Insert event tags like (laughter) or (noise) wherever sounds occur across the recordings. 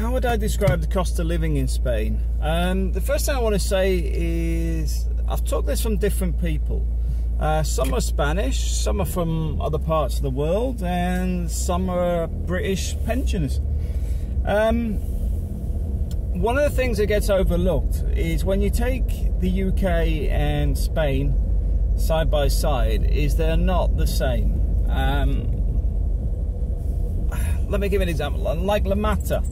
how would I describe the cost of living in Spain? Um, the first thing I want to say is I've took this from different people. Uh, some are Spanish, some are from other parts of the world, and some are British pensioners. Um, one of the things that gets overlooked is when you take the UK and Spain side by side, is they're not the same. Um, (sighs) let me give an example. Like La Mata,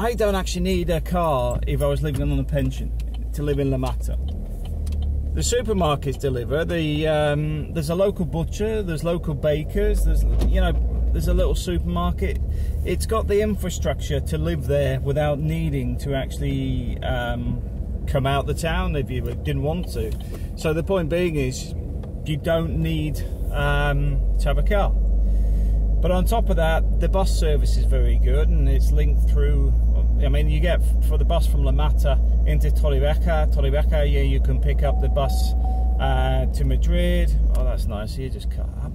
I don't actually need a car if I was living on a pension to live in La Mata. The supermarkets deliver. The um, there's a local butcher. There's local bakers. There's you know there's a little supermarket. It's got the infrastructure to live there without needing to actually um, come out the town if you didn't want to. So the point being is you don't need um, to have a car. But on top of that, the bus service is very good and it's linked through. I mean, you get for the bus from La Mata into Torrevieja. Torrevieja, yeah, you can pick up the bus uh, to Madrid. Oh, that's nice. You just cut up.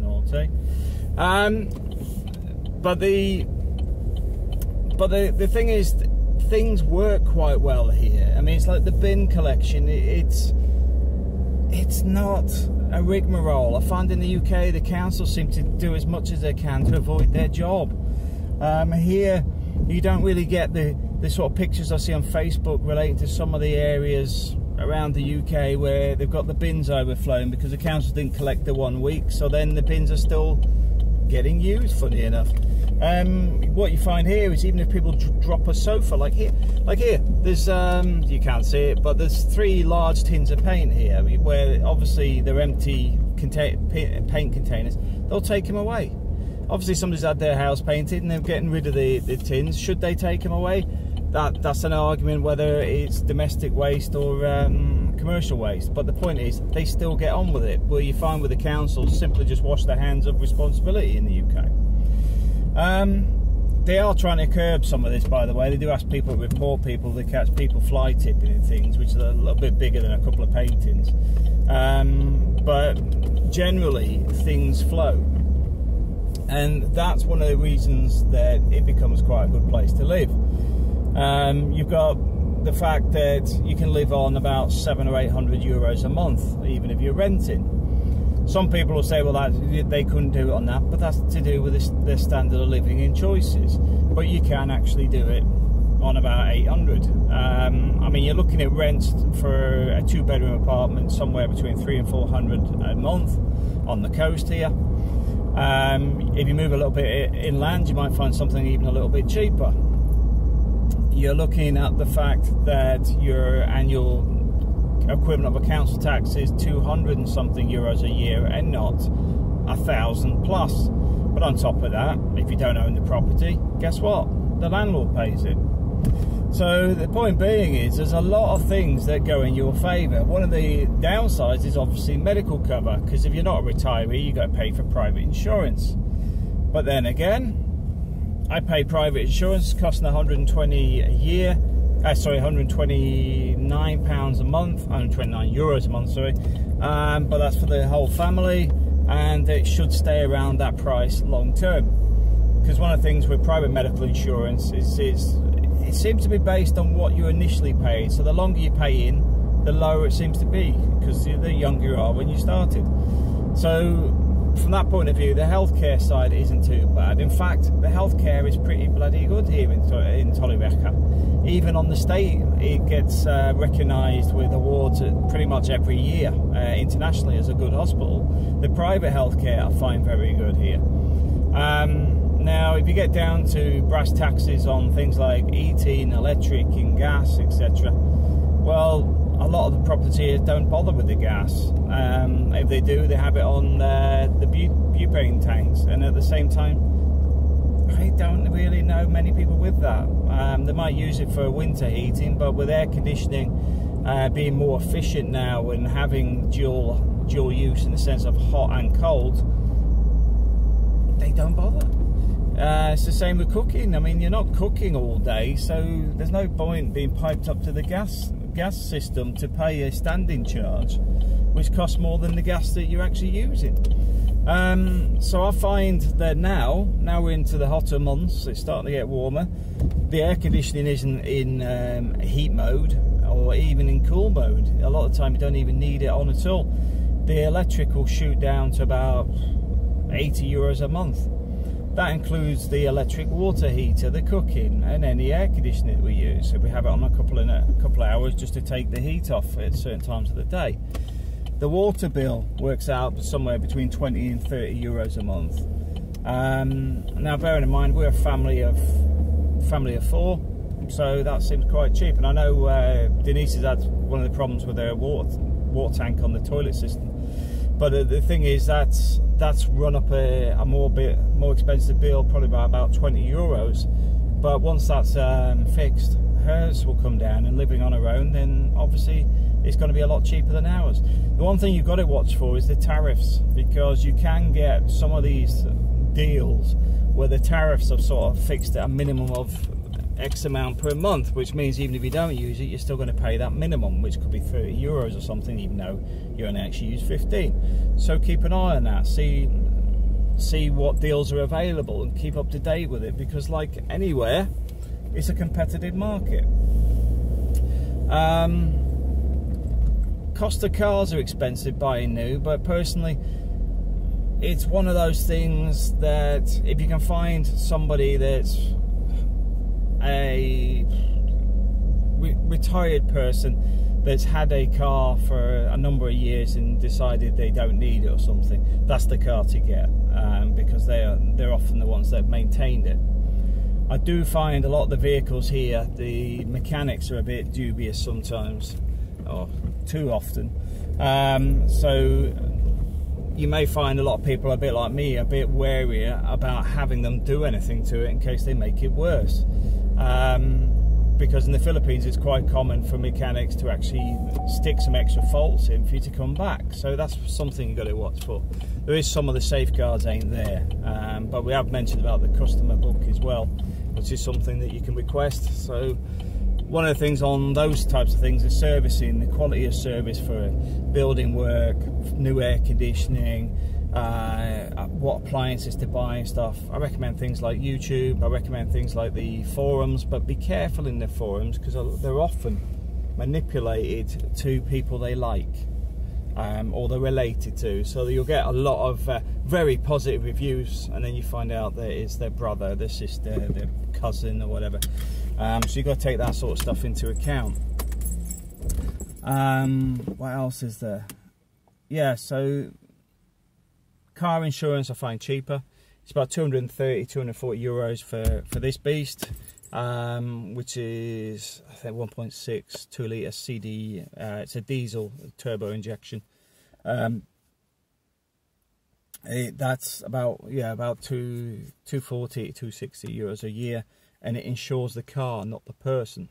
Naughty. Um, but the but the the thing is, things work quite well here. I mean, it's like the bin collection. It's it's not a rigmarole. I find in the UK the council seem to do as much as they can to avoid their job. Um, here, you don't really get the, the sort of pictures I see on Facebook relating to some of the areas around the UK where they've got the bins overflowing because the council didn't collect the one week, so then the bins are still getting used, funny enough. Um, what you find here is even if people drop a sofa, like here, like here, there's um, you can't see it, but there's three large tins of paint here, where obviously they're empty paint containers. They'll take them away. Obviously, somebody's had their house painted and they're getting rid of the, the tins. Should they take them away? That that's an argument whether it's domestic waste or um, commercial waste. But the point is, they still get on with it. Where you find with the councils simply just wash their hands of responsibility in the UK. Um, they are trying to curb some of this, by the way. They do ask people to report people. They catch people fly tipping and things, which is a little bit bigger than a couple of paintings. Um, but generally, things flow. And that's one of the reasons that it becomes quite a good place to live. Um, you've got the fact that you can live on about seven or eight hundred euros a month, even if you're renting. Some people will say, well, that, they couldn't do it on that, but that's to do with this, their standard of living in choices. But you can actually do it on about 800. Um, I mean, you're looking at rents for a two bedroom apartment somewhere between three and 400 a month on the coast here. Um, if you move a little bit inland, you might find something even a little bit cheaper. You're looking at the fact that your annual equivalent of a council tax is 200 and something euros a year and not a thousand plus. But on top of that, if you don't own the property, guess what? The landlord pays it. So the point being is there's a lot of things that go in your favour. One of the downsides is obviously medical cover because if you're not a retiree, you got to pay for private insurance. But then again, I pay private insurance costing 120 a year uh, sorry, 129 pounds a month, 129 euros a month, sorry. Um, but that's for the whole family, and it should stay around that price long term. Because one of the things with private medical insurance is, is it seems to be based on what you initially paid. So the longer you pay in, the lower it seems to be, because the younger you are when you started. So from that point of view, the healthcare side isn't too bad. In fact, the healthcare is pretty bloody good here in, in. Even on the state, it gets uh, recognised with awards pretty much every year uh, internationally as a good hospital. The private healthcare I find very good here. Um, now, if you get down to brass taxes on things like heating, electric, and gas, etc., well, a lot of the properties don't bother with the gas. Um, if they do, they have it on the butane tanks, and at the same time, I don't really know many people with that. Um, they might use it for winter heating, but with air conditioning uh, being more efficient now and having dual dual use in the sense of hot and cold, they don't bother. Uh, it's the same with cooking. I mean, you're not cooking all day, so there's no point being piped up to the gas gas system to pay a standing charge, which costs more than the gas that you're actually using. Um, so I find that now, now we're into the hotter months, it's starting to get warmer. The air conditioning isn't in um, heat mode or even in cool mode. A lot of the time you don't even need it on at all. The electric will shoot down to about 80 euros a month. That includes the electric water heater, the cooking, and any air conditioning that we use. So we have it on a couple of a couple of hours just to take the heat off at certain times of the day. The water bill works out somewhere between 20 and 30 euros a month. Um, now, bearing in mind we're a family of family of four, so that seems quite cheap. And I know uh, Denise has had one of the problems with her water water tank on the toilet system. But the thing is that's that's run up a, a, more bit more expensive bill, probably by about 20 euros. But once that's um, fixed, hers will come down, and living on her own, then obviously it's going to be a lot cheaper than ours. The one thing you've got to watch for is the tariffs, because you can get some of these deals where the tariffs are sort of fixed at a minimum of X amount per month, which means even if you don't use it, you're still going to pay that minimum, which could be 30 euros or something, even though you only actually use 15. So keep an eye on that. See see what deals are available and keep up to date with it because like anywhere it's a competitive market um, cost of cars are expensive buying new but personally it's one of those things that if you can find somebody that's a re retired person that's had a car for a number of years and decided they don't need it or something, that's the car to get um, because they are they're often the ones that maintained it. I do find a lot of the vehicles here, the mechanics are a bit dubious sometimes, or too often. Um, so you may find a lot of people a bit like me, a bit wary about having them do anything to it in case they make it worse. Um, because in the Philippines it's quite common for mechanics to actually stick some extra faults in for you to come back. So that's something you've got to watch for. There is some of the safeguards ain't there, um, but we have mentioned about the customer book as well, which is something that you can request. So one of the things on those types of things is servicing, the quality of service for building work, new air conditioning, uh, what appliances to buy and stuff. I recommend things like YouTube. I recommend things like the forums, but be careful in the forums because they're often manipulated to people they like um, or they're related to. So you'll get a lot of uh, very positive reviews, and then you find out that it's their brother, their sister, their cousin, or whatever. Um, so you've got to take that sort of stuff into account. Um, what else is there? Yeah, so Car insurance I find cheaper. It's about 230, 240 euros for, for this beast, um, which is I think 1.6, 2 litre CD. Uh, it's a diesel turbo injection. Um, it, that's about yeah about two 240 260 euros a year and it insures the car not the person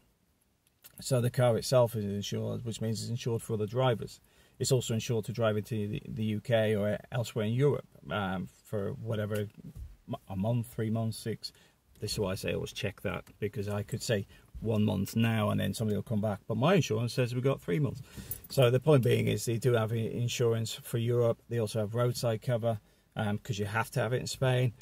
so the car itself is insured which means it's insured for other drivers it's also insured to drive into the, the UK or elsewhere in Europe um, for whatever a month, three months, six. This is why I say always check that because I could say one month now and then somebody will come back. But my insurance says we've got three months. So the point being is they do have insurance for Europe. They also have roadside cover because um, you have to have it in Spain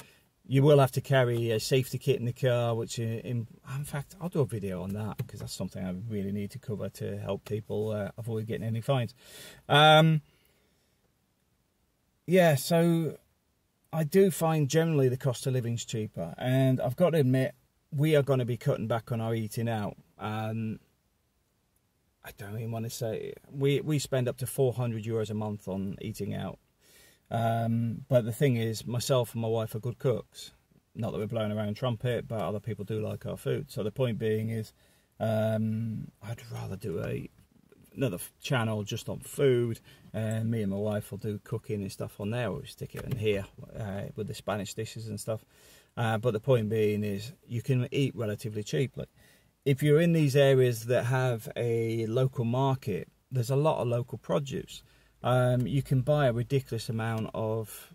you will have to carry a safety kit in the car, which in, in fact I'll do a video on that because that's something I really need to cover to help people uh, avoid getting any fines. Um, yeah, so I do find generally the cost of living's cheaper, and I've got to admit we are going to be cutting back on our eating out. Um, I don't even want to say we we spend up to 400 euros a month on eating out um, but the thing is, myself and my wife are good cooks. Not that we're blowing around trumpet, but other people do like our food. So the point being is, um, I'd rather do a another channel just on food, and me and my wife will do cooking and stuff on there. We'll stick it in here uh, with the Spanish dishes and stuff. Uh, but the point being is, you can eat relatively cheaply. If you're in these areas that have a local market, there's a lot of local produce um, you can buy a ridiculous amount of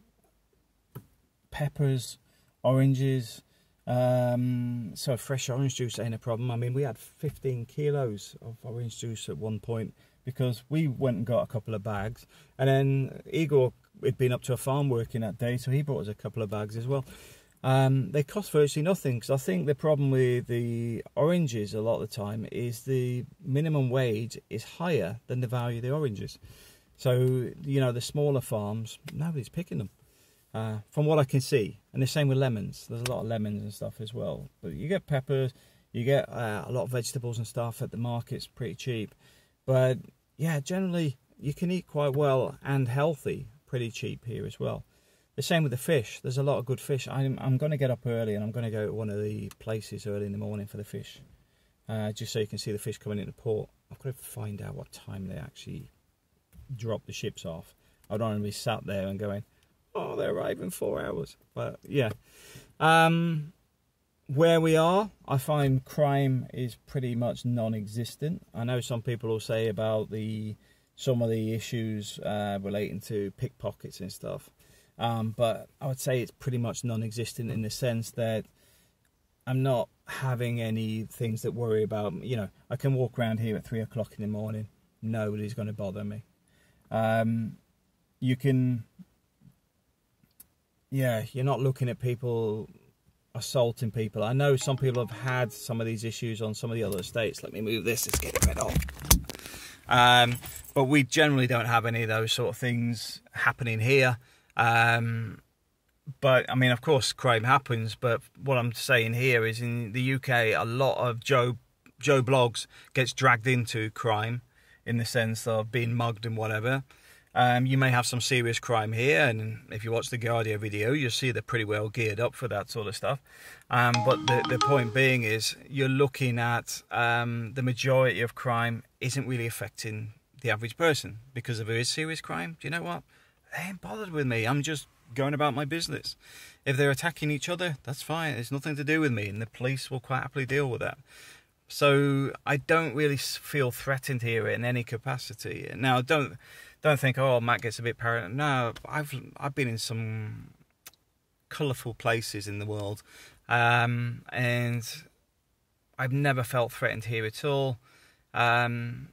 peppers, oranges. Um, so fresh orange juice ain't a problem. I mean, we had 15 kilos of orange juice at one point because we went and got a couple of bags, and then Igor he'd been up to a farm working that day, so he brought us a couple of bags as well. Um, they cost virtually nothing because I think the problem with the oranges a lot of the time is the minimum wage is higher than the value of the oranges. So you know the smaller farms, nobody's picking them, uh, from what I can see. And the same with lemons. There's a lot of lemons and stuff as well. But you get peppers, you get uh, a lot of vegetables and stuff at the markets, pretty cheap. But yeah, generally you can eat quite well and healthy, pretty cheap here as well. The same with the fish. There's a lot of good fish. I'm, I'm going to get up early and I'm going to go to one of the places early in the morning for the fish. Uh, just so you can see the fish coming into port. I've got to find out what time they actually drop the ships off. I don't want to be sat there and going, oh, they're arriving four hours. But yeah. Um, where we are, I find crime is pretty much non-existent. I know some people will say about the some of the issues uh, relating to pickpockets and stuff. Um, but I would say it's pretty much non-existent in the sense that I'm not having any things that worry about. You know, I can walk around here at three o'clock in the morning. Nobody's going to bother me. Um, you can, yeah, you're not looking at people assaulting people. I know some people have had some of these issues on some of the other estates. Let me move this. it's getting get it off. Um, but we generally don't have any of those sort of things happening here. Um, but I mean, of course, crime happens. But what I'm saying here is, in the UK, a lot of Joe Joe Bloggs gets dragged into crime, in the sense of being mugged and whatever. Um, you may have some serious crime here, and if you watch the Guardia video, you'll see they're pretty well geared up for that sort of stuff. Um, but the, the point being is, you're looking at um, the majority of crime isn't really affecting the average person because if there is serious crime, do you know what? they ain't bothered with me. I'm just going about my business. If they're attacking each other, that's fine. It's nothing to do with me, and the police will quite happily deal with that. So I don't really feel threatened here in any capacity. Now, don't don't think, oh, Matt gets a bit paranoid. No, I've I've been in some colourful places in the world, um, and I've never felt threatened here at all. Um,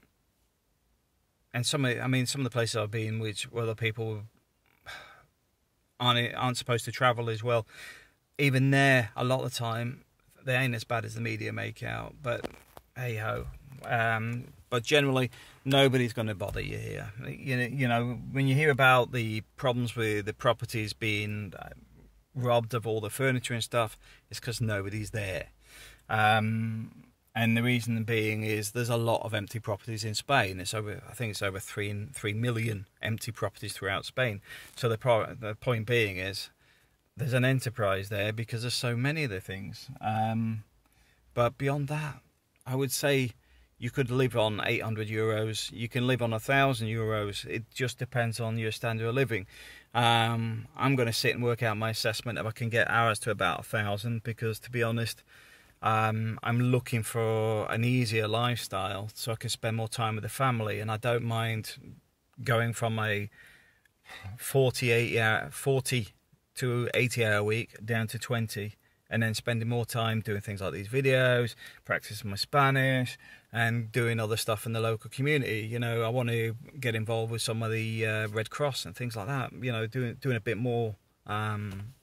and some of, I mean, some of the places I've been, which other people aren't aren't supposed to travel as well. Even there, a lot of the time, they ain't as bad as the media make out. But hey ho. Um, but generally, nobody's going to bother you here. You know, you know, when you hear about the problems with the properties being uh, robbed of all the furniture and stuff, it's because nobody's there. Um, and the reason being is there's a lot of empty properties in Spain. It's over, I think it's over three three million empty properties throughout Spain. So the pro, the point being is there's an enterprise there because there's so many of the things. Um, but beyond that, I would say you could live on 800 euros. You can live on a thousand euros. It just depends on your standard of living. Um, I'm going to sit and work out my assessment if I can get ours to about a thousand because, to be honest um, I'm looking for an easier lifestyle so I can spend more time with the family, and I don't mind going from a 48 hour, 40 to 80 hour a week down to 20 and then spending more time doing things like these videos, practicing my Spanish, and doing other stuff in the local community. You know, I want to get involved with some of the uh, Red Cross and things like that. You know, doing doing a bit more um,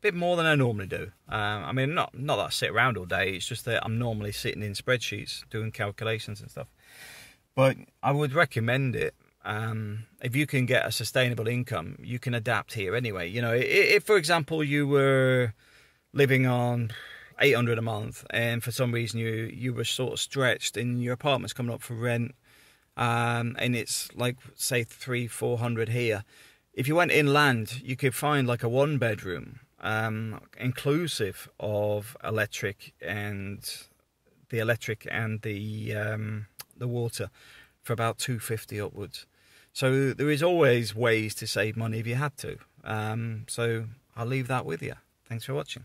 bit more than I normally do. Um, I mean, not not that I sit around all day. It's just that I'm normally sitting in spreadsheets doing calculations and stuff. But I would recommend it. Um, if you can get a sustainable income, you can adapt here anyway. You know, if, for example you were living on 800 a month and for some reason you you were sort of stretched and your apartment's coming up for rent um, and it's like say three 400 here if you went inland you could find like a one bedroom um, inclusive of electric and the electric and the um, the water for about 250 upwards. So there is always ways to save money if you had to. Um, so I'll leave that with you. Thanks for watching.